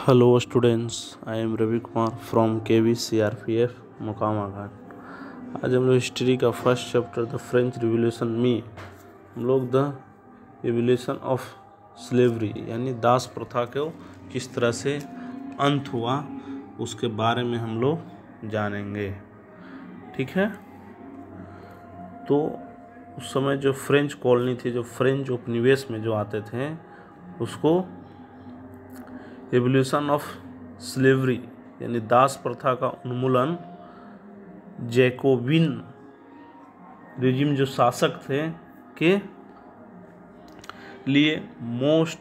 Hello Kumar from K V C R P F Mokama Ghat आज हम लोग history का first chapter the French revolution में, हम लोग द रिवोल्यूशन ऑफ़ स्लेवरी यानी दास प्रथा को किस तरह से अंत हुआ, उसके बारे में हम लोग जानेंगे। ठीक है? तो उस समय जो फ्रेंच कॉलोनी थी, जो फ्रेंच उपनिवेश में जो आते थे, उसको एवोल्यूशन ऑफ़ स्लेवरी यानी दास प्रथा का उन्मूलन, जैकोबिन रिजिम जो शासक थे, के लिए मोस्ट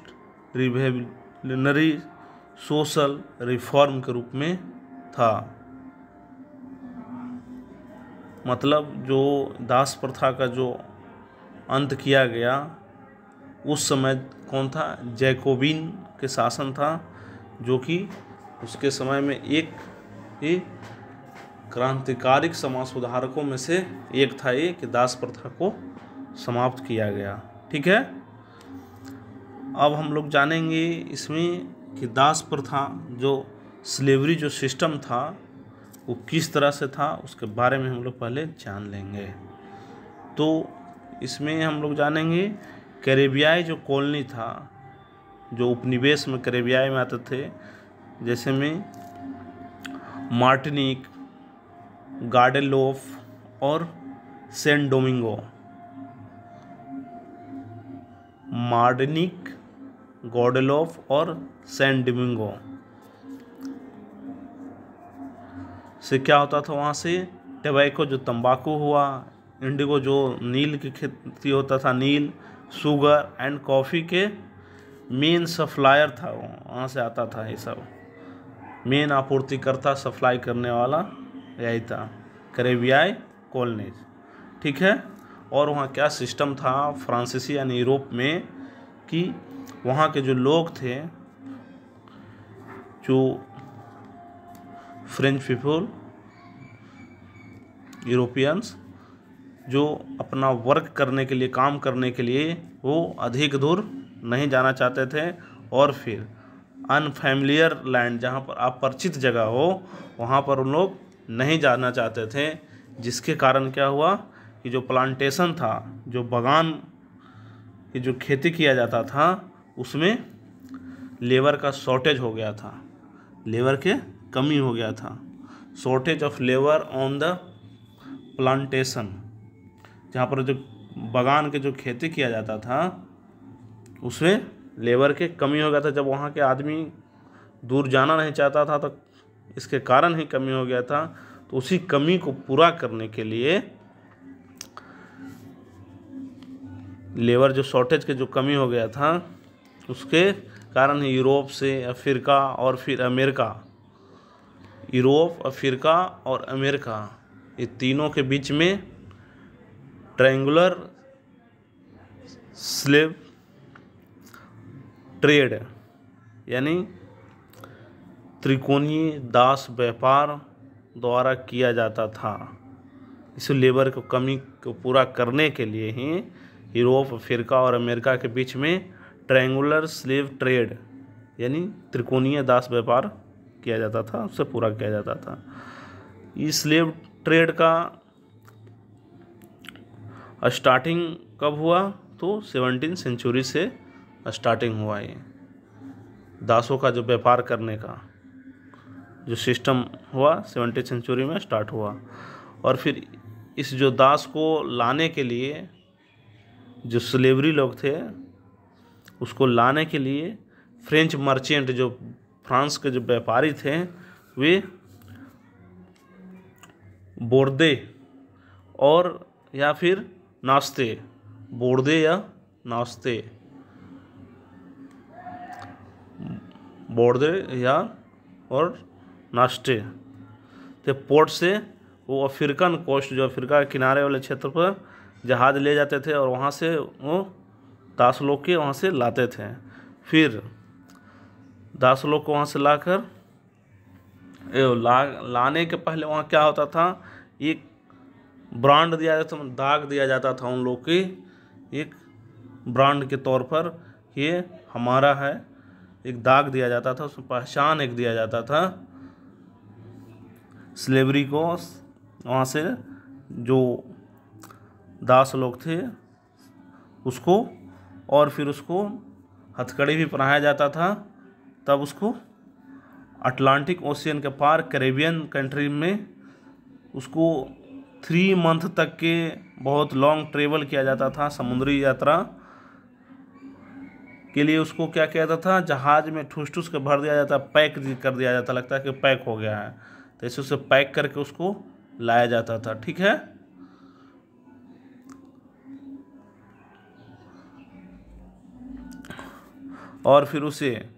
रिवेलनरी सोशल रिफॉर्म के रूप में था। मतलब जो दास प्रथा का जो अंत किया गया, उस समय कौन था? जैकोबिन के शासन था। जो कि उसके समय में एक ही क्रांतिकारिक समाज सुधारकों में से एक था ये, कि दास प्रथा को समाप्त किया गया। ठीक है? अब हम लोग जानेंगे इसमें कि दास प्रथा जो स्लेवरी जो सिस्टम था, वो किस तरह से था, उसके बारे में हम लोग पहले जान लेंगे। तो इसमें हम लोग जानेंगे, कैरेबियाई जो कॉलोनी था जो उपनिवेश में करेबियाई में आते थे, जैसे में मार्टिनिक, गार्डेलोफ और सेंट डोमिंगो। मार्डनिक गॉर्डेलोफ और सेंट डोमिंगो। से क्या होता था वहाँ से? टबैको जो तंबाकू हुआ, इंडिगो जो नील की खेती होता था, नील, शुगर एंड कॉफ़ी के मेन सप्लायर था वो, वहाँ से आता था ये सब। मेन आपूर्तिकर्ता सप्लाई करने वाला, यही था। करेबियाई कॉलोनीज ठीक है? और वहाँ क्या सिस्टम था फ्रांसीसी यानी यूरोप में कि वहाँ के जो लोग थे, जो फ्रेंच पीपल यूरोपियंस जो अपना वर्क करने के लिए, काम करने के लिए वो अधिक दूर नहीं जाना चाहते थे और फिर अनफैमिलियर लैंड जहाँ पर अपरिचित जगह हो, वहाँ पर उन लोग नहीं जाना चाहते थे, जिसके कारण क्या हुआ कि जो प्लांटेशन था, जो बागान की जो खेती किया जाता था, उसमें लेबर का शॉर्टेज हो गया था, लेबर के कमी हो गया था। Shortage of labour on the plantation जहाँ पर जो बागान के जो खेती किया जाता था उसमें लेबर के कमी हो गया था। जब वहाँ के आदमी दूर जाना नहीं चाहता था तो इसके कारण ही कमी हो गया था। तो उसी कमी को पूरा करने के लिए लेबर जो शॉर्टेज के जो कमी हो गया था, उसके कारण ही यूरोप से अफ्रीका और फिर अमेरिका, यूरोप, अफ्रीका और अमेरिका, ये तीनों के बीच में ट्रायंगुलर स्लेव ट्रेड यानी त्रिकोणीय दास व्यापार द्वारा किया जाता था। इस लेबर को कमी को पूरा करने के लिए ही यूरोप, अफ्रीका और अमेरिका के बीच में ट्रायंगुलर स्लेव ट्रेड, यानी त्रिकोणीय दास व्यापार किया जाता था उसे पूरा किया जाता था। इस स्लेव ट्रेड का स्टार्टिंग कब हुआ? तो सेवनटीन सेंचुरी से स्टार्टिंग हुआ ये। दासों का जो व्यापार करने का जो सिस्टम हुआ सेवेंटी सेंचुरी में स्टार्ट हुआ। और फिर इस जो दास को लाने के लिए जो स्लेवरी लोग थे, उसको लाने के लिए फ्रेंच मर्चेंट जो फ्रांस के जो व्यापारी थे, वे बोर्दे और या फिर नाश्ते, बोर्दे या नाश्ते। बोर्दे या और नाश्ते तो पोर्ट से वो अफ्रीकन कोस्ट, जो अफ्रीका किनारे वाले क्षेत्र पर जहाज़ ले जाते थे और वहाँ से वो दास लोग के वहाँ से लाते थे। फिर दास लोग को वहाँ से लाकर ला, लाने के पहले वहाँ क्या होता था? एक ब्रांड दिया जाता था दाग दिया जाता था उन लोग की। एक ब्रांड के तौर पर ये हमारा है। एक दाग दिया जाता था, उसमें पहचान एक दिया जाता था। स्लेवरी को वहाँ से जो दास लोग थे, उसको और फिर उसको हथकड़ी भी पहनाया जाता था। तब उसको अटलांटिक ओशियन के पार करेबियन कंट्री में उसको थ्री मंथ तक के बहुत लॉन्ग ट्रेवल किया जाता था, समुद्री यात्रा। के लिए उसको क्या किया जाता था? जहाज़ में ठूस ठूस के भर दिया जाता, पैक कर दिया जाता, लगता है कि पैक हो गया है। तो ऐसे उसे पैक करके उसको लाया जाता था, ठीक है? और फिर उसे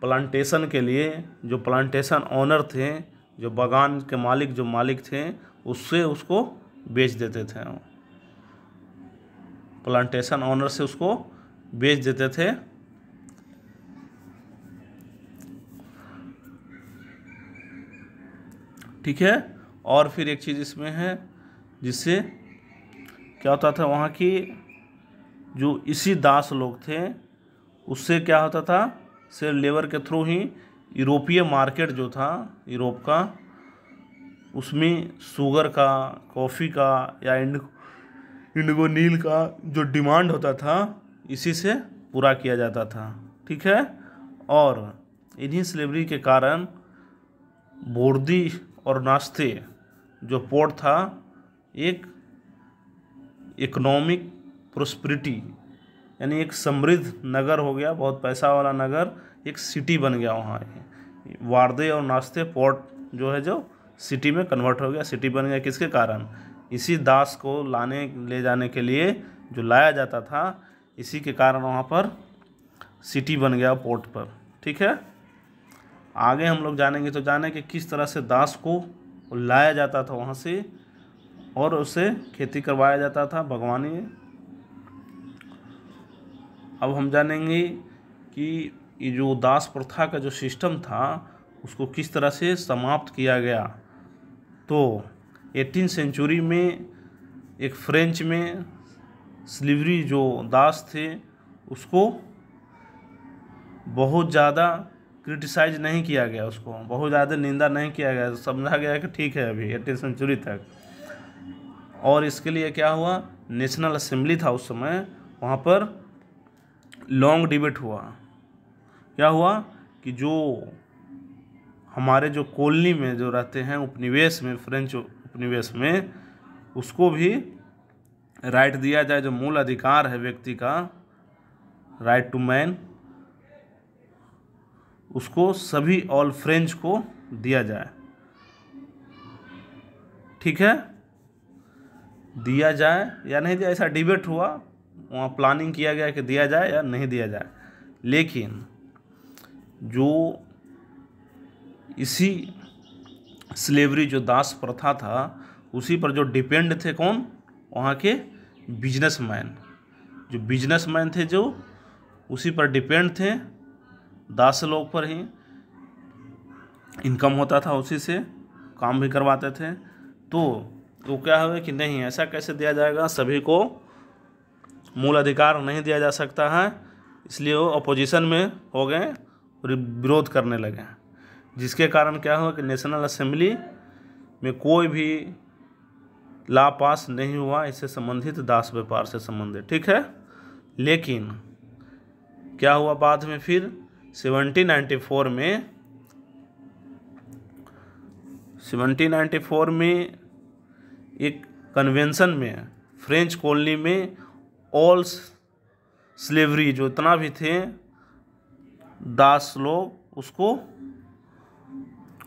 प्लांटेशन के लिए, जो प्लांटेशन ऑनर थे, जो बागान के मालिक, जो मालिक थे, उससे उसको बेच देते थे। प्लांटेशन ऑनर से उसको बेच देते थे। ठीक है? और फिर एक चीज़ इसमें है, जिससे क्या होता था वहाँ की जो इसी दास लोग थे, उससे क्या होता था? सिर्फ़ लेबर के थ्रू ही यूरोपीय मार्केट जो था, यूरोप का, उसमें शुगर का, कॉफ़ी का या इंडिगो नील का जो डिमांड होता था, इसी से पूरा किया जाता था। ठीक है? और इन्हीं स्लेवरी के कारण बोर्दी और नाश्ते जो पोर्ट था, एक इकोनॉमिक प्रोस्परिटी यानी एक समृद्ध नगर हो गया, बहुत पैसा वाला नगर, एक सिटी बन गया वहाँ। वारदे और नाश्ते पोर्ट जो है, जो सिटी में कन्वर्ट हो गया सिटी बन गया। किसके कारण? इसी दास को लाने, ले जाने के लिए जो लाया जाता था, इसी के कारण वहाँ पर सिटी बन गया पोर्ट पर। ठीक है? आगे हम लोग जानेंगे तो जाने कि किस तरह से दास को लाया जाता था वहाँ से और उसे खेती करवाया जाता था बागवानी अब हम जानेंगे कि ये जो दास प्रथा का जो सिस्टम था, उसको किस तरह से समाप्त किया गया। तो एटीन सेंचुरी में एक फ्रेंच में स्लीवरी जो दास थे, उसको बहुत ज़्यादा क्रिटिसाइज नहीं किया गया उसको, बहुत ज़्यादा निंदा नहीं किया गया, समझा गया कि ठीक है अभी, एटीन सेंचुरी तक। और इसके लिए क्या हुआ, नेशनल असेंबली था उस समय, वहाँ पर लॉन्ग डिबेट हुआ। क्या हुआ कि जो हमारे जो कॉलोनी में जो रहते हैं, उपनिवेश में, फ्रेंच उपनिवेश में, उसको भी राइट दिया जाए, जो मूल अधिकार है व्यक्ति का, राइट टू मैन उसको सभी ऑल फ्रेंच को दिया जाए। ठीक है? दिया जाए या नहीं दिया, ऐसा डिबेट हुआ, वहाँ प्लानिंग किया गया कि दिया जाए या नहीं दिया जाए। लेकिन जो इसी स्लेवरी जो दास प्रथा था, उसी पर जो डिपेंड थे कौन? वहाँ के बिजनेसमैन जो बिजनेसमैन थे जो, उसी पर डिपेंड थे। दास लोग पर ही इनकम होता था उसी से काम भी करवाते थे। तो वो क्या हुआ कि नहीं, ऐसा कैसे दिया जाएगा? सभी को मूल अधिकार नहीं दिया जा सकता है, इसलिए वो अपोजिशन में हो गए और विरोध करने लगे। जिसके कारण क्या हुआ कि नेशनल असेंबली में कोई भी ला पास नहीं हुआ, इससे संबंधित दास व्यापार से संबंधित, ठीक है? लेकिन क्या हुआ बाद में फिर? 1794 में 1794 में एक कन्वेंशन में, फ्रेंच कॉलोनी में ऑल स्लेवरी जो इतना भी थे, दास लोग उसको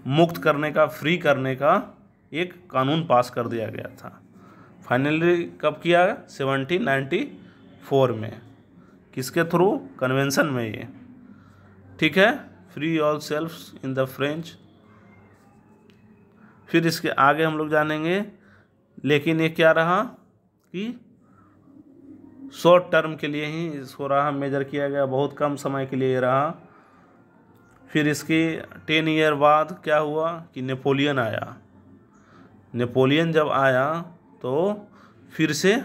मुक्त करने का फ्री करने का एक कानून पास कर दिया गया था। फाइनली कब किया? सेवनटीन नाइन्टी फोर में। किसके थ्रू? कन्वेंशन में ये। ठीक है? Free all self in the French फिर इसके आगे हम लोग जानेंगे, लेकिन ये क्या रहा? कि शॉर्ट टर्म के लिए ही इसको रहा मेजर किया गया, बहुत कम समय के लिए रहा। फिर इसके टेन ईयर बाद क्या हुआ? कि नेपोलियन आया। नेपोलियन जब आया तो फिर से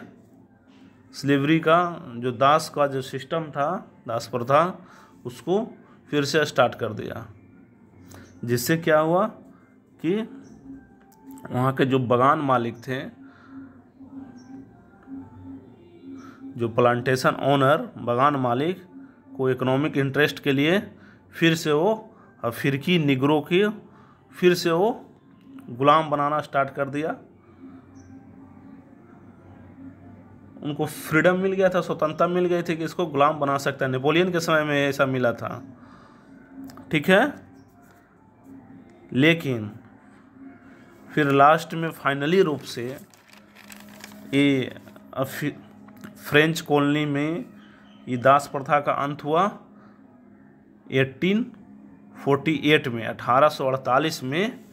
स्लेवरी का जो दास का जो सिस्टम था दास प्रथा उसको फिर से स्टार्ट कर दिया। जिससे क्या हुआ कि वहाँ के जो बगान मालिक थे, जो प्लांटेशन ओनर बगान मालिक को इकोनॉमिक इंटरेस्ट के लिए फिर से वो अफ्रीकी निगरों की फिर से वो गुलाम बनाना स्टार्ट कर दिया। उनको फ्रीडम मिल गया था, स्वतंत्रता मिल गई थी कि इसको गुलाम बना सकता है। नेपोलियन के समय में ऐसा मिला था। ठीक है? लेकिन, फिर लास्ट में फाइनली रूप से, ये फ्रेंच कॉलोनी में ये दास प्रथा का अंत हुआ 1848 में 1848 में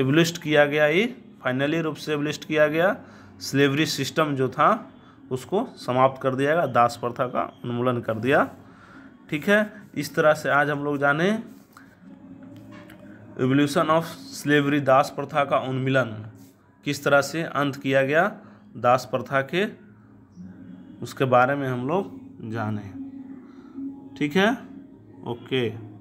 एबलिस्ट किया गया ये फाइनली रूप से एबलिस्ट किया गया। स्लेवरी सिस्टम जो था, उसको समाप्त कर दिया गया, दास प्रथा का उन्मूलन कर दिया। ठीक है? इस तरह से आज हम लोग जाने एवोल्यूशन ऑफ़ स्लेवरी दास प्रथा का उन्मिलन। किस तरह से अंत किया गया दास प्रथा के, उसके बारे में हम लोग जाने। ठीक है? ओके।